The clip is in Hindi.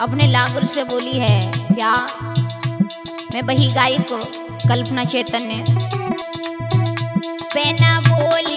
अपने लागुर से बोली है क्या? मैं बही गायक को कल्पना चैतन्य। पहना बोल